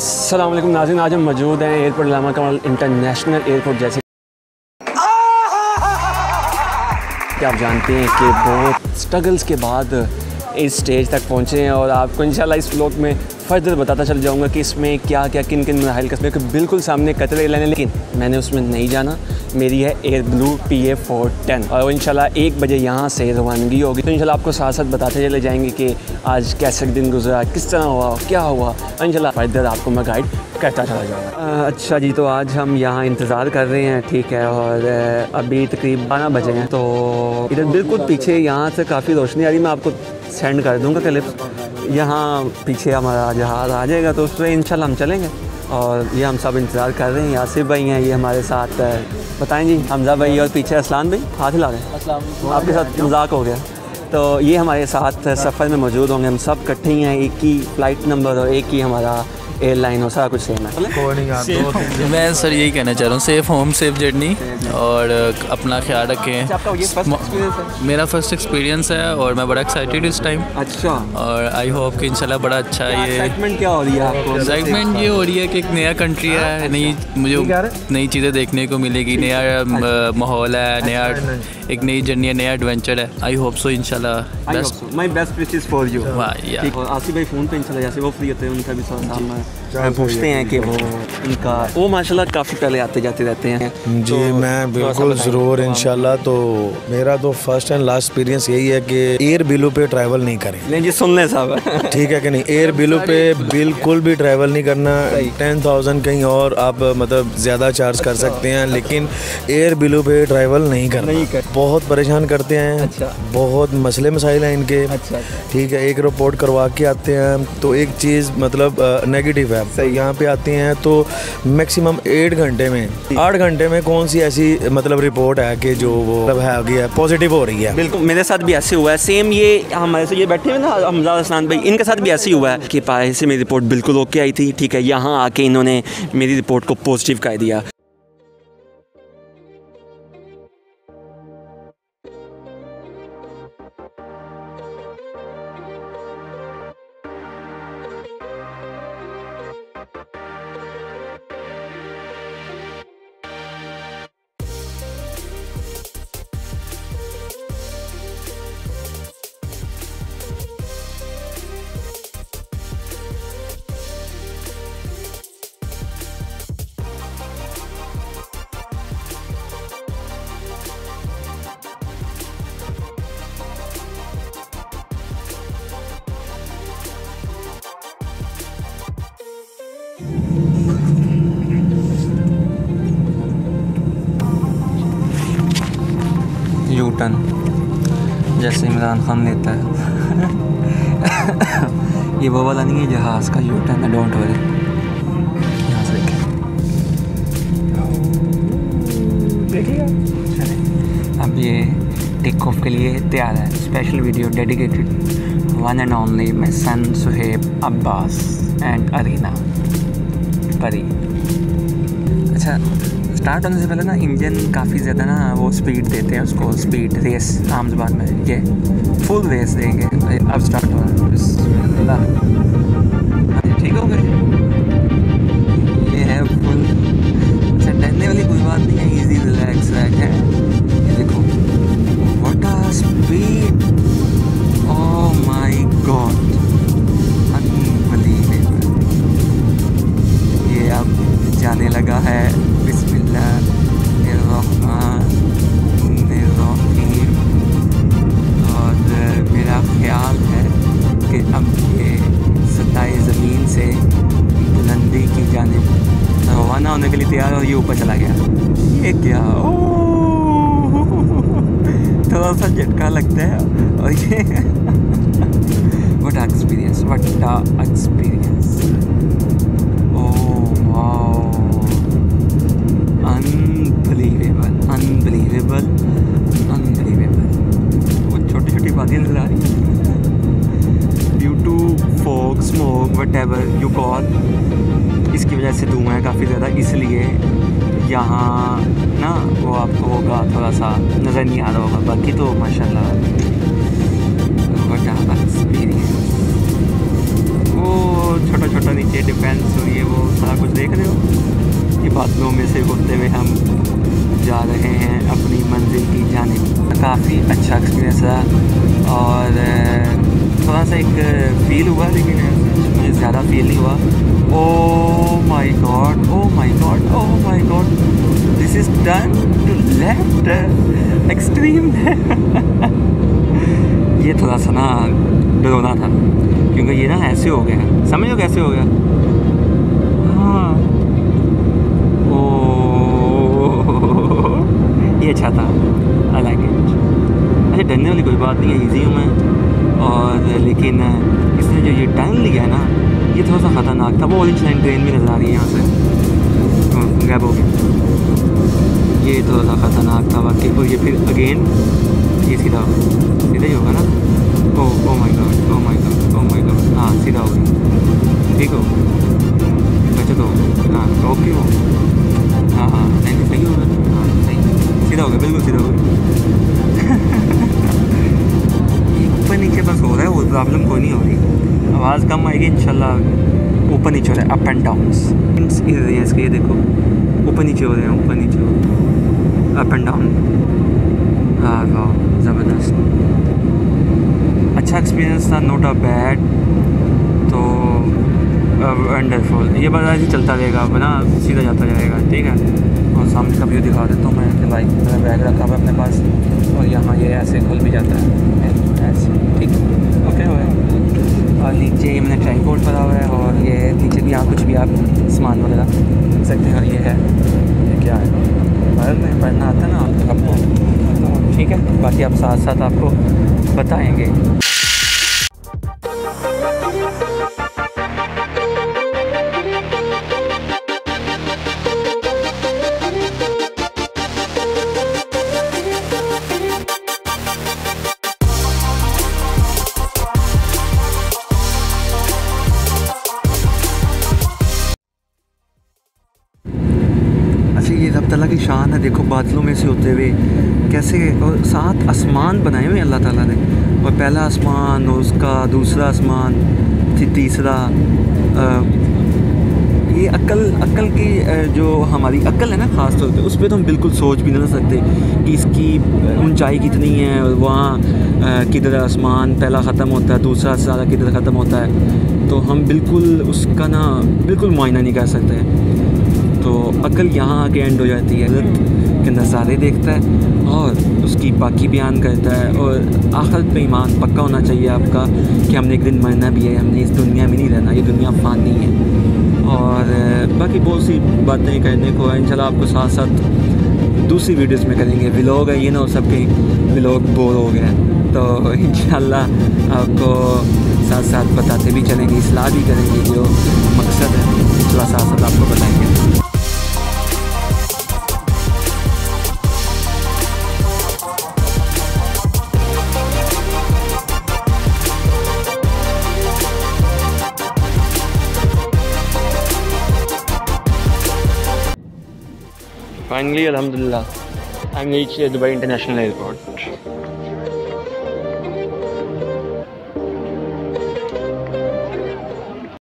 अस्सलाम वालेकुम नाज़रीन आज हम मौजूद हैं एयरपोर्ट लामा कमाल इंटरनेशनल एयरपोर्ट जैसे क्या आप जानते हैं कि बहुत स्ट्रगल्स के बाद इस स्टेज तक पहुँचे हैं और आपको इंशाल्लाह इस ब्लॉग में फर्दर बताता चल जाऊँगा कि इसमें क्या क्या किन किन मराहल कस्बे के बिल्कुल सामने कतर है लेकिन मैंने उसमें नहीं जाना। मेरी है air blue P A four ten और इंशाल्लाह एक बजे यहाँ से रवानगी होगी। तो इंशाल्लाह आपको साथ साथ बताते चले जाएँगे कि आज कैसे दिन गुजरा, किस तरह हुआ, क्या हुआ। इंशाल्लाह फर्दर आपको मैं गाइड कहता चला जाऊँगा। अच्छा जी तो आज हम यहाँ इंतज़ार कर रहे हैं, ठीक है, और अभी तकरीब बारह बजे हैं तो इधर बिल्कुल पीछे यहाँ से काफ़ी रोशनी आ रही मैं आपको सेंड कर दूँगा क्लिप यहाँ पीछे हमारा जहाज़ आ जाएगा तो उस पर इन हम चलेंगे। और ये हम सब इंतज़ार कर रहे हैं यासिफ भाई हैं ये हमारे साथ बताएँ जी हमजा भाई और पीछे असलान भाई हाथ हिला रहे हैं। आपके साथ मज़ाक हो गया। तो ये हमारे साथ सफ़र में मौजूद होंगे हम सब इकट्ठे ही हैं एक ही फ़्लाइट नंबर और एक ही हमारा एयरलाइन हो सारा कुछ सेम है। मैं सर यही कहना चाह रहा हूँ सेफ़ होम सेफ़ जर्नी और अपना ख्याल रखें। अच्छा, मेरा फ़र्स्ट एक्सपीरियंस है और मैं बड़ा एक्साइटेड इस टाइम अच्छा। और आई होप कि इंशाल्लाह बड़ा अच्छा ये एक्साइटमेंट क्या हो रही है आपको? एक्साइटमेंट ये हो रही है कि एक नया कंट्री है नई मुझे नई चीज़ें देखने को मिलेगी नया माहौल है नया एक नई जर्नी है नया एडवेंचर है। आई होप सो इंशाल्लाह best my best wishes for you वाह या आसिफ भाई फ़ोन पे इंशाल्लाह जैसे वो फ्री होते हैं उनका भी साथ पूछते हैं कि वो इनका वो माशाल्लाह काफ़ी पहले आते जाते रहते हैं। जी तो मैं बिल्कुल ज़रूर इंशाल्लाह। तो मेरा तो फ़र्स्ट एंड लास्ट एक्सपीरियंस यही है कि एयर बिलो पे ट्रैवल नहीं करें। नहीं जी सुन लें साहब। ठीक है कि नहीं? एयर बिलो पे बिल्कुल भी ट्रैवल नहीं करना। टेन थाउज़ेंड कहीं और आप मतलब ज़्यादा चार्ज कर सकते हैं लेकिन एयर बिलो पे ट्रैवल नहीं करना। बहुत परेशान करते हैं। अच्छा। बहुत मसले मसाइल हैं इनके। अच्छा। ठीक है एक रिपोर्ट करवा के आते हैं तो एक चीज़ मतलब नेगेटिव है। यहाँ पे आते हैं तो मैक्सिमम एट घंटे में। आठ घंटे में कौन सी ऐसी मतलब रिपोर्ट है कि जो वो मतलब है गया पॉजिटिव हो रही है? बिल्कुल मेरे साथ भी ऐसे हुआ है। सेम ये हमारे से ये बैठे हुए ना हमजा हसनान भाई इनके साथ भी ऐसे ही हुआ है कि पाए से मेरी रिपोर्ट बिल्कुल ओके आई थी। ठीक है यहाँ आके इन्होंने मेरी रिपोर्ट को पॉजिटिव कर दिया। टन जैसे इमरान खान लेता है। ये वो वाला नहीं है जहाज़ का यू टन है डोंट वरी यहाँ से देखिए अब ये टेक ऑफ़ के लिए तैयार है। Special video dedicated one and only my son Suhaib Abbas and Areena Pari अच्छा स्टार्ट होने से पहले ना इंजन काफ़ी ज़्यादा ना वो स्पीड देते हैं उसको स्पीड रेस आम जबान में ये फुल रेस देंगे। अब स्टार्ट हो रहा है। ठीक हो गए। ये है फुल अच्छा डरने वाली कोई बात नहीं है इजी रिलैक्स रैक है। ये देखो what a speed oh my god ये अब जाने लगा है। तैयार और ये ऊपर चला गया ये क्या थोड़ा सा झटका लगता है और ये what experience what experience unbelievable unbelievable unbelievable वो छोटी छोटी बातें नज़र आ रही हैं। Due to fog smoke whatever you call इसकी वजह से धुआँ है काफ़ी ज़्यादा, इसलिए यहाँ ना वो आपको होगा थोड़ा सा नज़र नहीं आ रहा होगा। बाकी तो माशा एक्सपीरियंस वो छोटा छोटा नीचे डिफेंस हो ये वो सारा कुछ देख रहे हो? की बादलों में से होते हुए हम जा रहे हैं अपनी मंजिल की जाने काफ़ी अच्छा एक्सपीरियंस रहा और थोड़ा सा एक फील हुआ लेकिन मुझे ज़्यादा फील नहीं हुआ। ओ my god oh my god oh my god this is turn to left extreme ये थोड़ा सा ना डरोना था, क्योंकि ये ना ऐसे हो गया समझो कैसे हो गया? ये अच्छा था। आई लाइक इट अच्छा डरने वाली कोई बात नहीं है ईजी हूँ मैं। और लेकिन, इसने जो ये टाइम लिया है ना, ये थोड़ा सा ख़तरनाक था। वो ऑरेंज लाइन ट्रेन भी नज़र आ रही है यहाँ से। गैप हो गया। ये थोड़ा सा ख़तरनाक था बाकी और ये फिर अगेन ये सीधा सीधा ही होगा ना? Oh O my god oh my god oh my god हाँ सीधा हो गया। ठीक हो अच्छा तो हाँ ओके हो हाँ हाँ नहीं सही होगा हाँ सीधा हो गया बिल्कुल सीधा हो गया। ऊपर नीचे बस। हो रहा है वो प्रॉब्लम कोई नहीं हो रही। आवाज़ कम आएगी इंशाल्लाह ऊपर नीचे हो रहा है अप एंड डाउन इसके ये देखो ऊपर नीचे हो रहे हैं ऊपर नीचे हो रहे हैं। अप एंड डाउन हाँ वाह ज़बरदस्त। अच्छा एक्सपीरियंस था नोट अ बैड तो वंडरफुल ये बस ऐसे चलता रहेगा बना सीधा जाता जाएगा ठीक है? सामने का व्यू दिखा देता हूँ मैं, कि भाई मेरा बैग रखा हुआ अपने पास, और यहाँ ये ऐसे खुल भी जाता है। ऐसे, ठीक। ओके हो और नीचे ये मैंने ट्राईपोर्ट पड़ा हुआ है, और ये नीचे भी यहाँ कुछ भी आप सामान वगैरह देख सकते हैं, और ये है। ये क्या है? पढ़ में पढ़ना आता है ना आपको? ठीक है, बाकी आप साथ साथ आपको बताएँगे। देखो बादलों में से होते हुए कैसे और सात आसमान बनाए हुए अल्लाह ताला ने। और पहला आसमान और उसका दूसरा आसमान फिर तीसरा अ, ये अक्ल अकल की जो हमारी अकल है ना ख़ास तौर पे उस पर तो हम बिल्कुल सोच भी नहीं सकते कि इसकी ऊंचाई कितनी है वहाँ किधर आसमान पहला ख़त्म होता है दूसरा सारा किधर ख़त्म होता है। तो हम बिल्कुल उसका ना बिल्कुल मुआयना नहीं कर सकते। तो अकल यहाँ आके एंड हो जाती है। के नज़ारे देखता है और उसकी बाकी बयान करता है और आखिरत पे ईमान पक्का होना चाहिए आपका कि हमने एक दिन मरना भी है, हमने इस दुनिया में नहीं रहना, ये दुनिया फ़ानी है। और बाकी बहुत सी बातें करने को है, इंशाल्लाह आपको साथ साथ दूसरी वीडियोस में करेंगे। व्लॉग है, ये ना हो सबके व्लॉग बोर हो गया तो इंशाल्लाह आपको साथ साथ बताते भी चलेंगे, इसलाह भी करेंगे जो मकसद है। इंशाल्लाह साथ साथ आपको बताएँगे। Finally, Alhamdulillah, I'm reached Dubai International Airport.